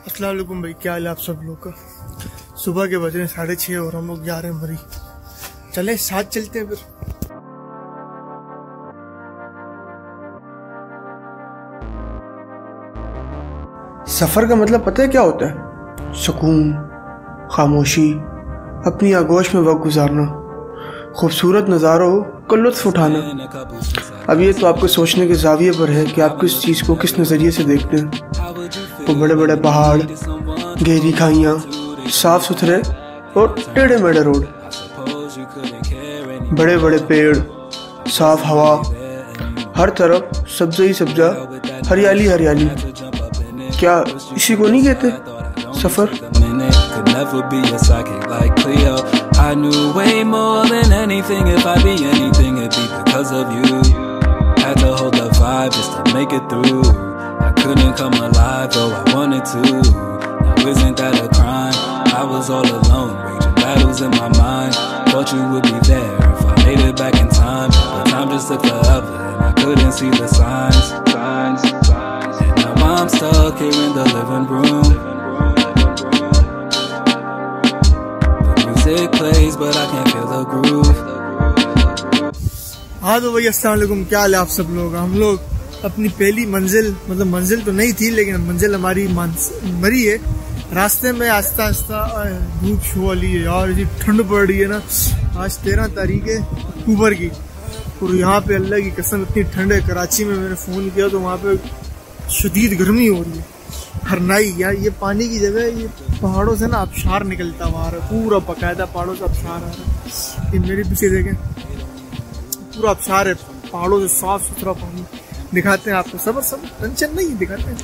असलम भाई क्या हाल है आप सब लोग का? सुबह के बजे साढ़े छः और हम लोग जा रहे हैं मरी। चले साथ चलते हैं फिर। सफ़र का मतलब पता है क्या होता है? सुकून खामोशी अपनी आगोश में वक्त गुजारना खूबसूरत नज़ारों का लुत्फ उठाना। अब ये तो आपको सोचने के जाविये पर है कि आप किस चीज़ को किस नज़रिए से देखते हैं। वो बड़े बड़े पहाड़ गहरी खाइयाँ साफ़ सुथरे और टेढ़े मेढ़े रोड बड़े बड़े पेड़ साफ़ हवा हर तरफ़ सब्जा ही सब्जा हरियाली हरियाली क्या इसी को नहीं कहते सफ़र. I knew way more than anything. If I be anything, it'd be because of you. Had to hold the vibe just to make it through. I couldn't come alive though I wanted to. Now isn't that a crime? I was all alone, raging battles in my mind. Thought you would be there if I made it back in time. But time just took forever and I couldn't see the signs. Signs, signs. And now I'm stuck here in the living room. The music plays, but I can't feel the groove. हाँ तो भाई अस्सलाम वालेकुम क्या हाल है आप सब लोग हम लोग अपनी पहली मंजिल मतलब मंजिल तो नहीं थी, लेकिन मंजिल हमारी मरी है। रास्ते में आस्ता आस्ता धूप छू वाली है यार इतनी ठंड पड़ रही है ना। आज तेरह तारीख है, अक्टूबर की। और यहाँ पे अल्लाह की कसम, इतनी ठंड है, कराची में मैंने फ़ोन किया तो वहाँ पे शदीद गर्मी हो रही है। हरनाई यार, ये पानी की जगह ये पहाड़ों से ना अबशार निकलता आ रहा पूरा बकायदा पहाड़ों से अबशार आ रहा है मेरे पीछे देखें, पूरा अबशार है, पहाड़ों से साफ़ सुथरा पानी। दिखाते हैं आपको। सबर सब टेंशन नहीं दिखाते हैं।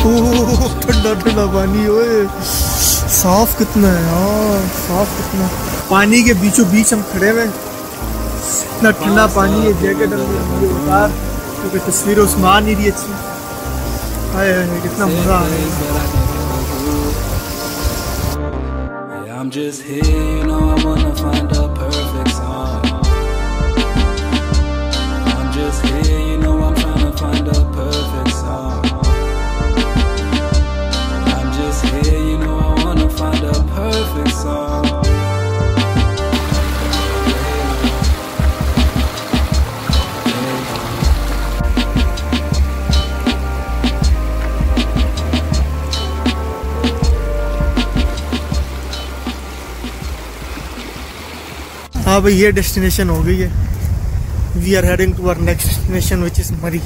ठंडा ठंडा पानी ओए। साफ़ कितना है यार साफ़ कितना। पानी के बीचों बीच हम खड़े हुए इतना ठंडा पानी है जैकेट उतार क्योंकि तस्वीर उसमें आ नहीं रही अच्छी। हाय हाय कितना मज़ा आ रहा है। I'm just here, you know I wanna find a हाँ भाई, ये डेस्टिनेशन हो गई है। We are heading to our next destination which is Murree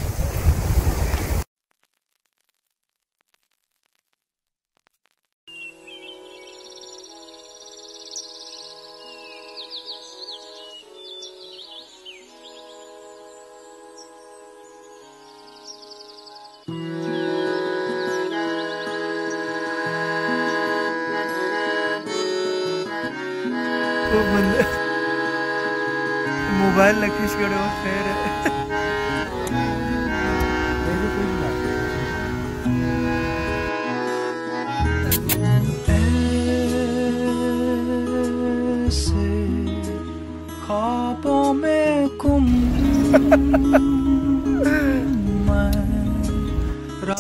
वो बंदे मोबाइल लकीश करे वो है ख्वाबों में गुम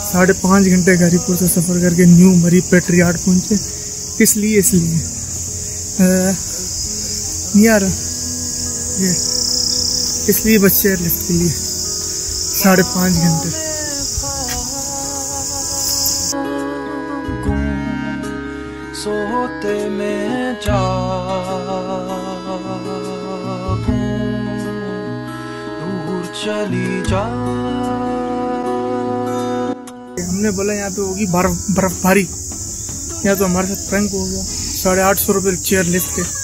साढ़े पाँच घंटे गाजीपुर से सफ़र करके न्यू मरी पेट्रियार्ड पहुँचे। किस लिए इसलिए। नहीं आ रहा ये इसलिए बच्चे लिफ्ट के लिए। साढ़े पाँच घंटे। सोते में दूर चली जा। हमने बोला यहाँ पे होगी बर्फ़ बर्फबारी। यहाँ तो हमारे साथ प्रैंक हो गया। साढ़े आठ सौ रुपये चेयर लिफ्ट के।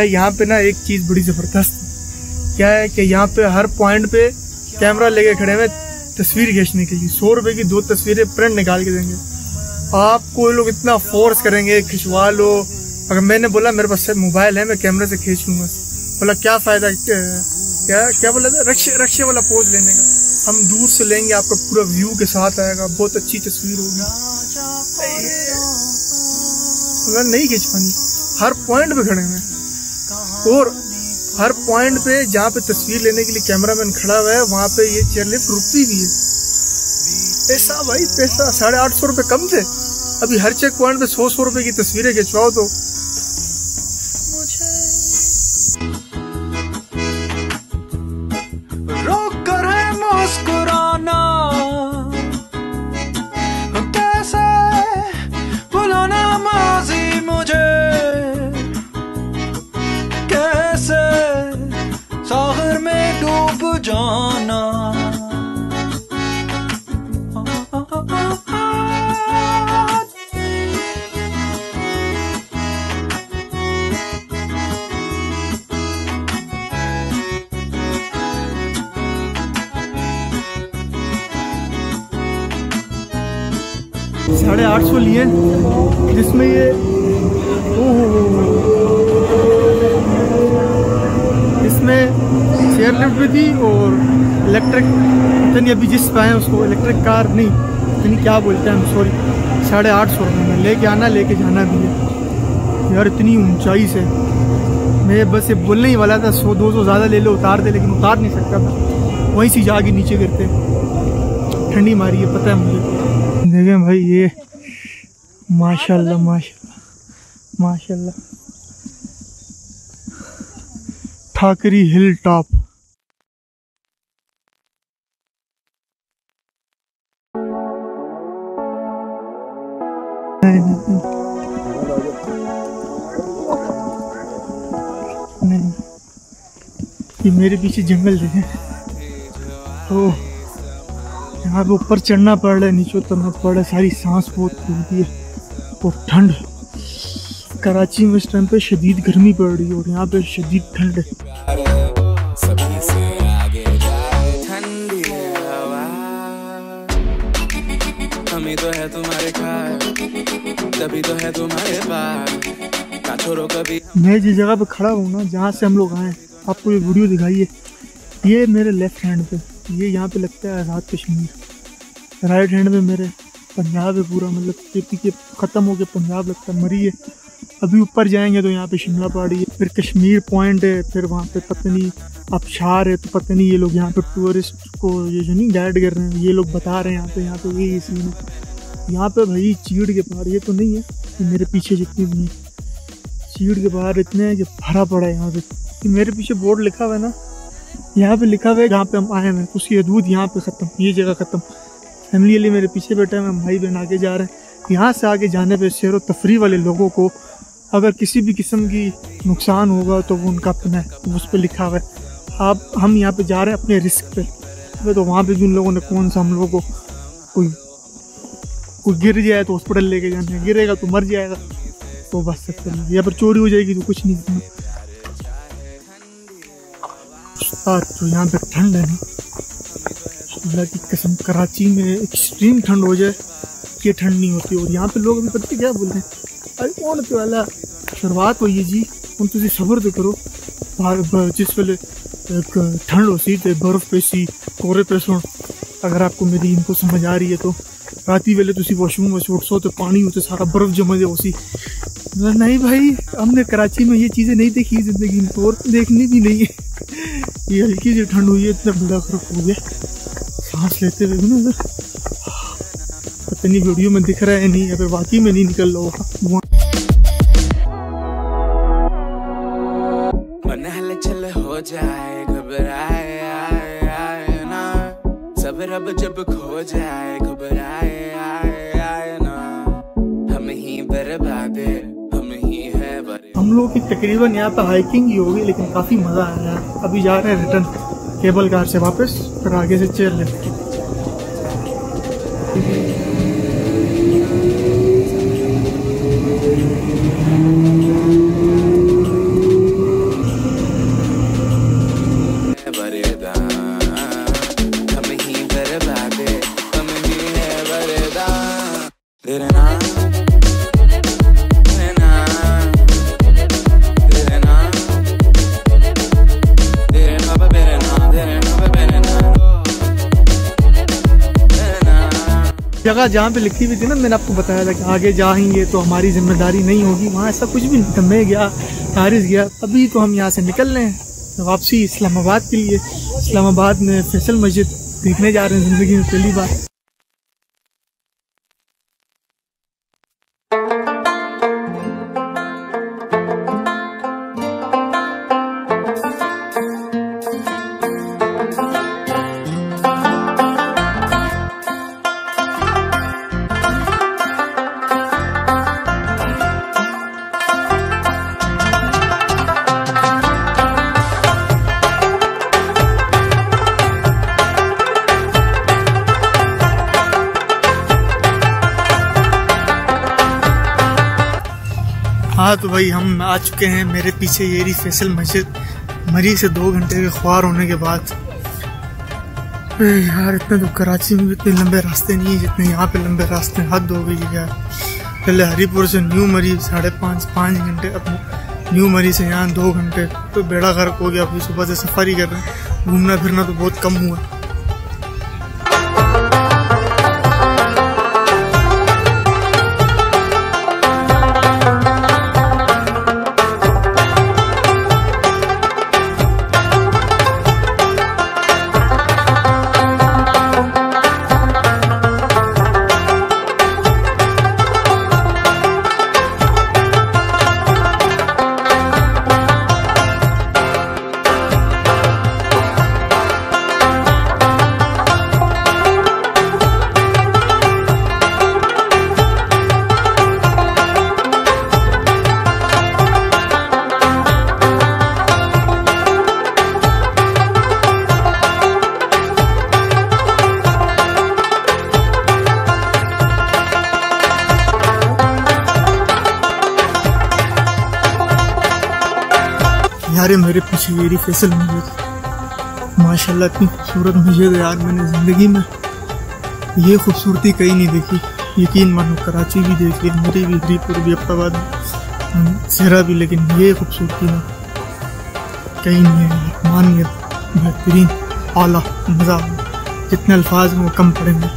अच्छा यहाँ पे ना एक चीज़ बड़ी ज़बरदस्त। क्या है कि यहाँ पे हर पॉइंट पे कैमरा लेके खड़े हुए तस्वीर खींचने के लिए। सौ रुपए की दो तस्वीरें प्रिंट निकाल के देंगे। आपको लोग इतना फोर्स करेंगे, खिंचवा लो। अगर मैंने बोला, मेरे पास मोबाइल है, मैं कैमरे से खींच लूँगा। बोला, क्या फ़ायदा क्या क्या बोला था? रक्षे वाला पोज लेने का। हम दूर से लेंगे, आपका पूरा व्यू के साथ आएगा। बहुत अच्छी तस्वीर होगी। नहीं खींच पानी हर पॉइंट पे खड़े हैं। और हर पॉइंट पे जहाँ पे तस्वीर लेने के लिए कैमरामैन खड़ा हुआ है, वहाँ पे ये चेयर लिफ्ट रुकती भी है। पैसा भाई, पैसा। साढ़े आठ सौ रुपये कम थे। अभी हर चेक पॉइंट पे सौ सौ रुपये की तस्वीरें खिंचवाओ तो। रोक साढ़े आठ सौ लिए जिसमें ये इसमें चेयर लिफ्ट भी थी और इलेक्ट्रिक नहीं अभी जिस पे आए उसको इलेक्ट्रिक कार नहीं नहीं क्या बोलते हैं हम सॉरी साढ़े आठ सौ रुपये में लेके आना, लेके जाना भी है। यार, इतनी ऊंचाई से। मैं बस ये बोलने ही वाला था, सौ दो सौ ज़्यादा ले लो, उतार दे, लेकिन उतार नहीं सकता था। वहीं से जाके नीचे गिरते। ठंडी मारी है, पता है मुझे। देखें भाई, ये माशाल्लाह माशाल्लाह माशाल्लाह। ठाकरी हिल टॉप। नहीं ये मेरे पीछे जंगल देखें। ओह। यहाँ पे ऊपर चढ़ना पड़ रहा है नीचे उतरना पड़ रहा है सारी सांस बहुत फूलती है और ठंड। कराची में इस टाइम पे शदीद गर्मी पड़ रही है और यहाँ पे शदीद ठंड है। तो है तुम्हारे तभी तो है तुम्हारे पास कभी मैं जिस जगह पे खड़ा हूँ ना जहाँ से हम लोग आए आपको ये वीडियो दिखाइए। ये मेरे लेफ़्ट हैंड पे। ये यहाँ पे लगता है आज़ाद कश्मीर। राइट हैंड में मेरे पंजाब है पूरा मतलब के पी के ख़त्म हो गया पंजाब लगता है, मरी है। अभी ऊपर जाएँगे तो यहाँ पे शिमला पहाड़ी है, फिर कश्मीर पॉइंट है, फिर वहाँ पे पत्नी आबशार है तो पता नहीं ये लोग यहाँ पे टूरिस्ट को ये जो नहीं गाइड कर रहे हैं, ये लोग बता रहे हैं यहाँ पे यहाँ पे ये सीन है यहाँ पे भाई चीड़ के पहाड़, ये तो नहीं है ये मेरे पीछे जितनी भी चीड़ के पहाड़ इतने हैं कि भरा पड़ा है यहाँ पे। मेरे पीछे बोर्ड लिखा हुआ है ना यहाँ पे लिखा हुआ है, जहाँ पे हम आए हैं, उसकी हदूद यहाँ पे ख़त्म, ये जगह ख़त्म। फैमिली वाले मेरे पीछे बैठे हैं भाई बहन आगे जा रहे हैं। यहाँ से आगे जाने पे सैर तफरी वाले लोगों को अगर किसी भी किस्म की नुकसान होगा तो वो उनका अपना है उस पर लिखा हुआ है। आप, हम यहाँ पे जा रहे हैं अपने रिस्क पे। तो वहाँ पे भी उन लोगों ने, कौन सा हम लोगों को, कोई कोई गिर जाए तो हॉस्पिटल लेके जाना है गिरेगा तो मर जाएगा। तो बच सकते हैं या फिर चोरी हो जाएगी तो कुछ नहीं। करना और तो यहाँ पे ठंड है ना। की कसम, कराची में एक्सट्रीम ठंड हो जाए ये ठंड नहीं होती। और यहाँ पे लोग अभी पता क्या बोल रहे हैं? अरे कौन तो वाला शुरुआत हुई है जी हम तुझे सब्र तो करो। जिस वेले ठंड हो सी ते बर्फ़ पे सी कोरे पे सुन। अगर आपको मेरी इनको समझ आ रही है तो। राती वेले तुसी वॉशरूम में उठसो तो पानी होते सारा बर्फ़ जमा जाओ सी नहीं भाई, हमने कराची में ये चीज़ें नहीं देखी ज़िंदगी में, और देखनी भी नहीं है। ये हल्की सी ठंड हुई है, इतना बड़ा फ़र्क हो गया। सांस लेते हुए ना पता नहीं वीडियो में दिख रहा है नहीं या वाकई में नहीं निकल रहा लोग की तकरीबन यहाँ पर हाइकिंग ही होगी, लेकिन काफ़ी मज़ा आया है अभी जा रहे हैं रिटर्न केबल कार से वापस, फिर आगे से चेयर ले I? जगह जहाँ पे लिखी हुई थी ना, मैंने आपको बताया था कि आगे जाएँगे तो हमारी ज़िम्मेदारी नहीं होगी। वहाँ ऐसा कुछ भी नहीं मैं गया, तारिश गया, अभी तो हम यहाँ से निकल रहे हैं। वापसी इस्लामाबाद के लिए। इस्लामाबाद में फैसल मस्जिद देखने जा रहे हैं ज़िंदगी में पहली बार। हाँ तो भाई हम आ चुके हैं मेरे पीछे ये रही फैसल मस्जिद। मरी से दो घंटे के ख्वार होने के बाद। यार, इतने तो कराची में इतने लंबे रास्ते नहीं है जितने यहाँ पे लंबे रास्ते हद हो गई है यार। पहले हरीपुर से न्यू मरी, साढ़े पाँच पाँच घंटे अब न्यू मरी से यहाँ दो घंटे। तो बेड़ा गर्क हो गया, अभी सुबह से सफारी कर रहे हैं। घूमना फिरना तो बहुत कम हुआ। ये मेरे पीछे मेरी फैसल मस्जिद माशाल्लाह, इतनी खूबसूरत मुझे है यार मैंने ज़िंदगी में। ये खूबसूरती कहीं नहीं देखी। यकीन मानो, कराची भी देखी मेरी भी हरीपुर भी अब्बाबाद सहरा भी, लेकिन ये खूबसूरती ना, कहीं नहीं है मानियत बेहतरीन, आला मज़ा जितने अल्फाज में वो कम पड़ेंगे